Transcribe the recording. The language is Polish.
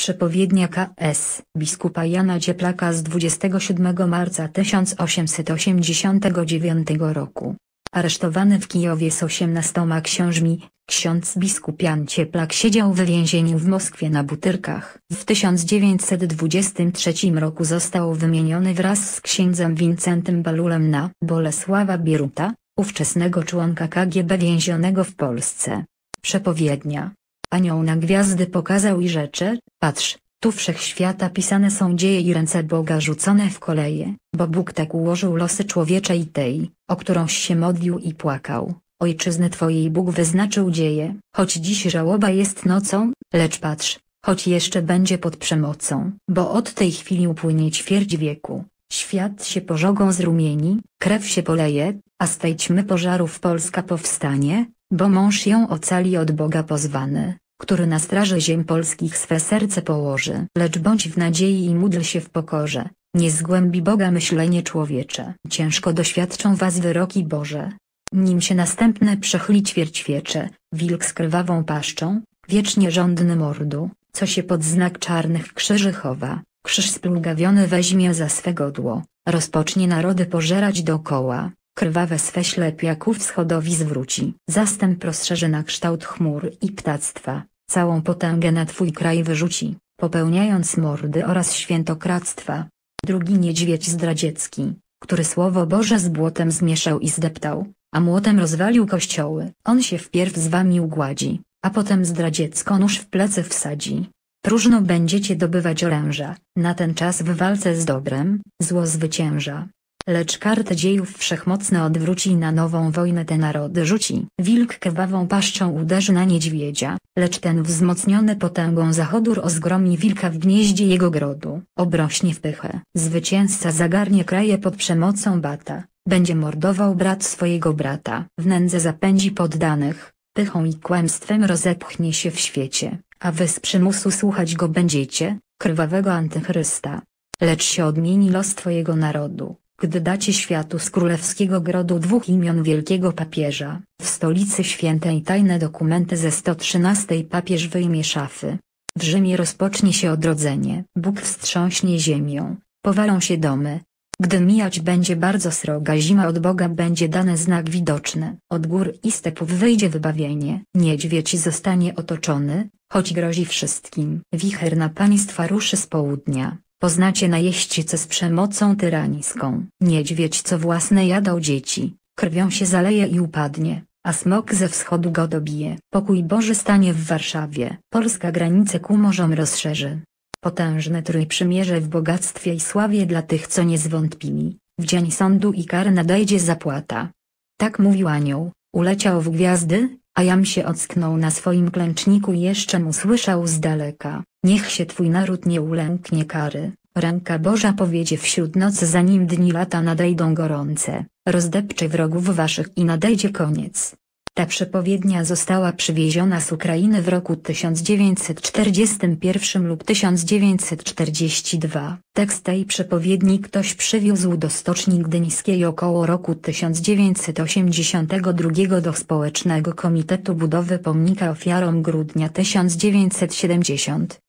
Przepowiednia K.S. biskupa Jana Cieplaka z 27 marca 1889 roku. Aresztowany w Kijowie z 18 księżmi, ksiądz biskup Jan Cieplak siedział w więzieniu w Moskwie na Butyrkach. W 1923 roku został wymieniony wraz z księdzem Wincentym Balulem na Bolesława Bieruta, ówczesnego członka KGB więzionego w Polsce. Przepowiednia. Anioł na gwiazdy pokazał i rzecze, patrz, tu wszechświata pisane są dzieje i ręce Boga rzucone w koleje, bo Bóg tak ułożył losy człowiecze i tej, o którąś się modlił i płakał. Ojczyzny Twojej Bóg wyznaczył dzieje, choć dziś żałoba jest nocą, lecz patrz, choć jeszcze będzie pod przemocą, bo od tej chwili upłynie ćwierć wieku, świat się pożogą zrumieni, krew się poleje, a z tej ćmy pożarów Polska powstanie, bo mąż ją ocali od Boga pozwany, który na straży ziem polskich swe serce położy. Lecz bądź w nadziei i módl się w pokorze, nie zgłębi Boga myślenie człowiecze. Ciężko doświadczą was wyroki Boże. Nim się następne przechyli ćwierćwiecze, wilk z krwawą paszczą, wiecznie żądny mordu, co się pod znak czarnych krzyży chowa, krzyż splugawiony weźmie za swe godło, rozpocznie narody pożerać dokoła, krwawe swe ślepiaków wschodowi zwróci. Zastęp rozszerzy na kształt chmur i ptactwa, całą potęgę na twój kraj wyrzuci, popełniając mordy oraz świętokradztwa. Drugi niedźwiedź zdradziecki, który słowo Boże z błotem zmieszał i zdeptał, a młotem rozwalił kościoły. On się wpierw z wami ugładzi, a potem zdradziecko nóż w plecy wsadzi. Próżno będziecie dobywać oręża, na ten czas w walce z dobrem, zło zwycięża. Lecz kartę dziejów wszechmocne odwróci na nową wojnę te narody rzuci. Wilk krwawą paszczą uderzy na niedźwiedzia, lecz ten wzmocniony potęgą zachodu rozgromi wilka w gnieździe jego grodu. Obrośnie w pychę. Zwycięzca zagarnie kraje pod przemocą bata. Będzie mordował brat swojego brata. W nędzę zapędzi poddanych. Pychą i kłamstwem rozepchnie się w świecie, a wy z przymusu słuchać go będziecie, krwawego antychrysta. Lecz się odmieni los twojego narodu gdy dacie światu z królewskiego grodu dwóch imion wielkiego papieża, w stolicy świętej tajne dokumenty ze 113 papież wyjmie szafy. W Rzymie rozpocznie się odrodzenie. Bóg wstrząśnie ziemią, powalą się domy. Gdy mijać będzie bardzo sroga zima od Boga będzie dane znak widoczny. Od gór i stepów wyjdzie wybawienie. Niedźwiedź zostanie otoczony, choć grozi wszystkim. Wicher na państwa ruszy z południa. Poznacie najeźdźcę z przemocą tyrańską. Niedźwiedź co własne jadał dzieci, krwią się zaleje i upadnie, a smok ze wschodu go dobije. Pokój Boży stanie w Warszawie. Polska granice ku morzom rozszerzy. Potężne trójprzymierze w bogactwie i sławie dla tych co nie zwątpili. W dzień sądu i kar nadejdzie zapłata. Tak mówił anioł, uleciał w gwiazdy, a jam się ocknął na swoim klęczniku i jeszcze mu słyszał z daleka. Niech się twój naród nie ulęknie kary, ręka Boża powiedzie wśród nocy zanim dni lata nadejdą gorące, rozdepcze wrogów waszych i nadejdzie koniec. Ta przepowiednia została przywieziona z Ukrainy w roku 1941 lub 1942. Tekst tej przepowiedni ktoś przywiózł do Stoczni Gdyńskiej około roku 1982 do Społecznego Komitetu Budowy Pomnika Ofiarom Grudnia 1970.